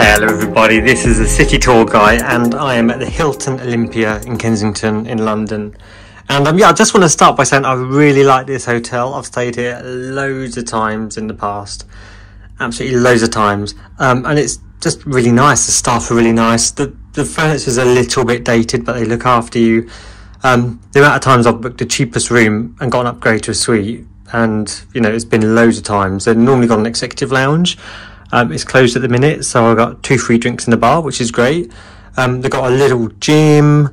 everybody, this is the city tour guy and I am at the Hilton Olympia in Kensington in London. And um, yeah, I just want to start by saying I really like this hotel. I've stayed here loads of times in the past, absolutely loads of times. Um, and it's just really nice. The staff are really nice. The, the furniture's a little bit dated, but they look after you. Um, the amount of times I've booked the cheapest room and got an upgrade to a suite and you know it's been loads of times. They've normally got an executive lounge um, it's closed at the minute, so I got two free drinks in the bar, which is great. Um, they've got a little gym.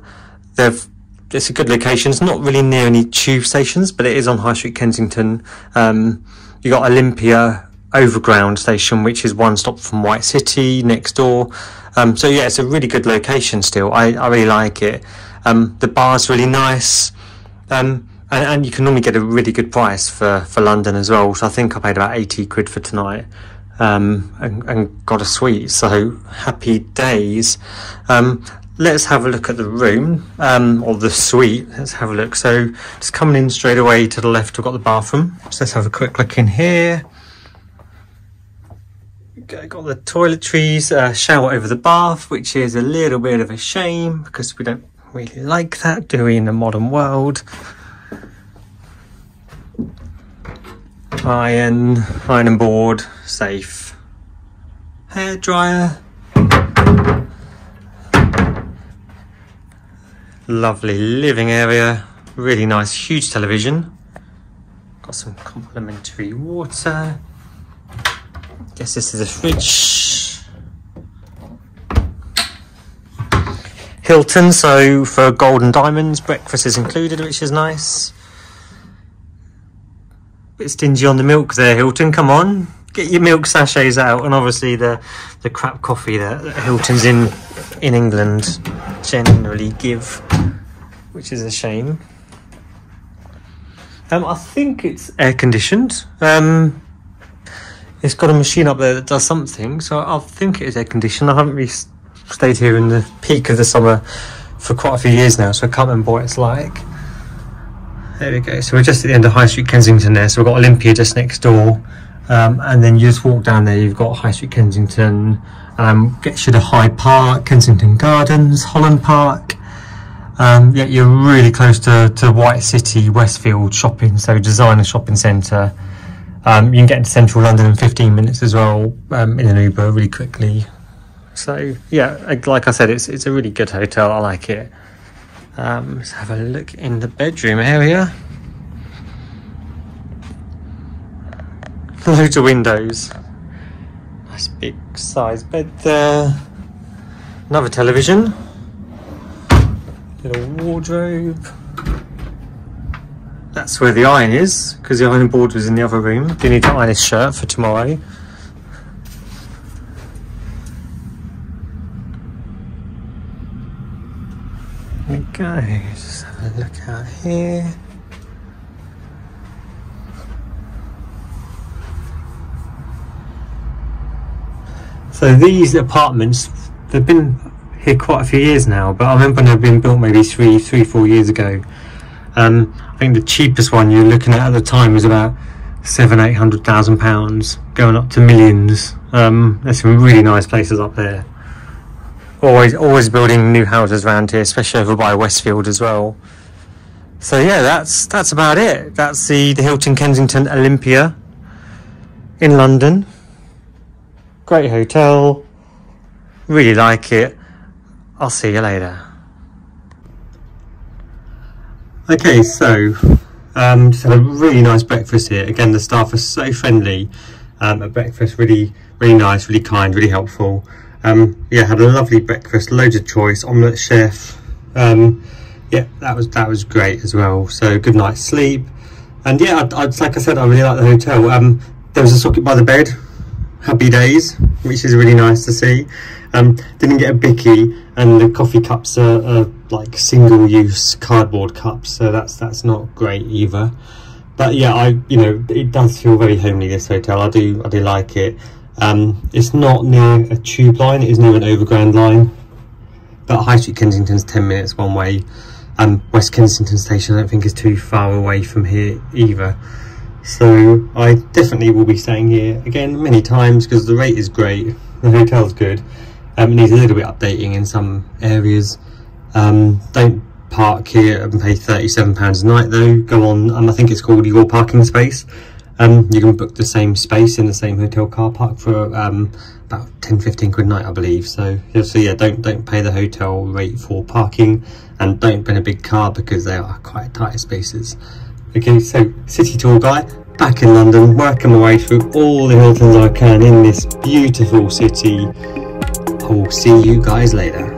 They've it's a good location. It's not really near any tube stations, but it is on High Street Kensington. Um, you got Olympia Overground station, which is one stop from White City next door. Um, so yeah, it's a really good location still. I, I really like it. Um, the bar's really nice. Um, and, and, you can normally get a really good price for, for London as well. So I think I paid about 80 quid for tonight um, and, and, got a suite. So happy days. Um, let's have a look at the room um, or the suite. Let's have a look. So just coming in straight away to the left, we've got the bathroom. So let's have a quick look in here. Okay, Got the toiletries, uh, shower over the bath, which is a little bit of a shame because we don't really like that, do we, in the modern world? Iron, iron board, safe. Hair dryer. Lovely living area. Really nice, huge television. Got some complimentary water. Guess this is a fridge. Hilton, so for gold and diamonds, breakfast is included, which is nice. Bit stingy on the milk there, Hilton. Come on, get your milk sachets out, and obviously the the crap coffee that, Hilton's in in England generally give, which is a shame. Um, I think it's air conditioned. Um, it's got a machine up there that does something, so I think it is air conditioned. I haven't really stayed here in the peak of the summer for quite a few years now, so I can't remember what it's like. There we go. So we're just at the end of High Street Kensington there. So we've got Olympia just next door. Um, and then you just walk down there, you've got High Street Kensington, um, gets you to Hyde Park, Kensington Gardens, Holland Park. Um, yeah, you're really close to, to White City, Westfield shopping, so designer shopping centre. Um, you can get into central London in 15 minutes as well um, in an Uber really quickly. So yeah, like I said, it's, it's a really good hotel. I like it. Um, let's have a look in the bedroom area. Loads of windows. Nice big size bed there. Another television. Little wardrobe. That's where the iron is, because the ironing board was in the other room. Do need to iron his shirt for tomorrow. Go. Just have a look out here. So these apartments, they've been here quite a few years now, but I remember they've been built maybe three, three, four years ago. Um, I think the cheapest one you're looking at at the time was about seven, eight hundred thousand pounds, going up to millions. Um, there's some really nice places up there always always building new houses around here, especially over by Westfield as well. So yeah, that's that's about it. That's the, the Hilton Kensington Olympia in London. Great hotel. Really like it. I'll see you later. Okay, so um, just had a really nice breakfast here. Again, the staff are so friendly um, at breakfast. Really, really nice, really kind, really helpful. Um, yeah, had a lovely breakfast, loads of choice, omelette chef. Um, yeah, that was that was great as well. So good night's sleep. And yeah, I, I, like I said, I really like the hotel. Um, there was a socket by the bed, happy days, which is really nice to see. Um, didn't get a bicky, and the coffee cups are, are like single-use cardboard cups, so that's that's not great either. But yeah, I you know it does feel very homely. This hotel, I do I do like it. Um, it's not near a tube line, it is near an overground line. But High Street Kensington's 10 minutes one way. Um, West Kensington Station I don't think is too far away from here either. So I definitely will be staying here again many times because the rate is great, the hotel's good. Um, it needs a little bit updating in some areas. Um, don't park here and pay £37 a night though. Go on, um, I think it's called Your Parking Space. Um, you can book the same space in the same hotel car park for um, about 10 15 quid a night I believe. So so yeah don't don't pay the hotel rate for parking and don't bring a big car because they are quite tight spaces. Okay so city tour guy back in London working my way through all the Hiltons I can in this beautiful city. I will see you guys later